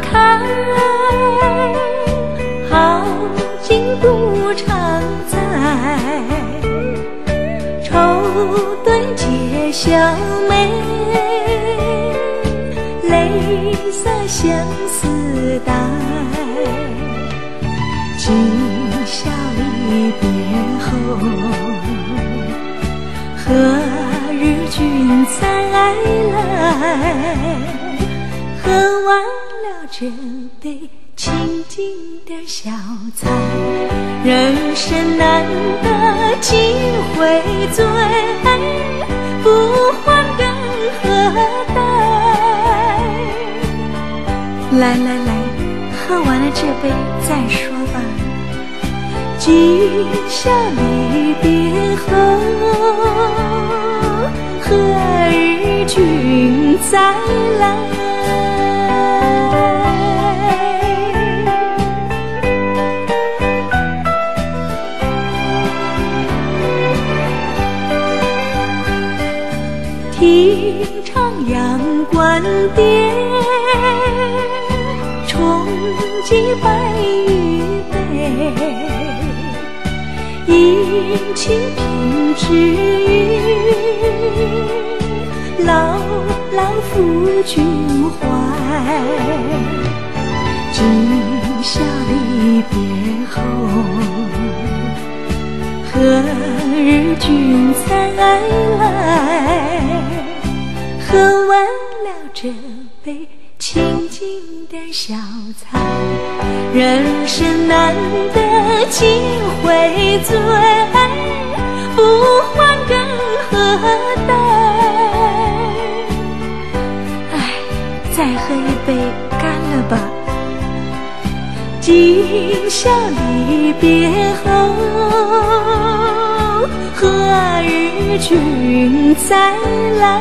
开，好景不常在。愁断解笑眉，泪洒相思带。今宵离别后，何日君再来？喝完。这杯。清静点小菜，人生难得几回醉，不欢更何待？来来来，喝完了这杯再说吧。今宵离别后，何日君再来？听徜阳关殿，重寄白玉杯，饮清平之语，牢牢付君怀。今宵离别后，何日君再来？这杯清静点小菜，人生难得几回醉，不欢更何待？唉，再喝一杯干了吧。今宵离别后，何日君再来？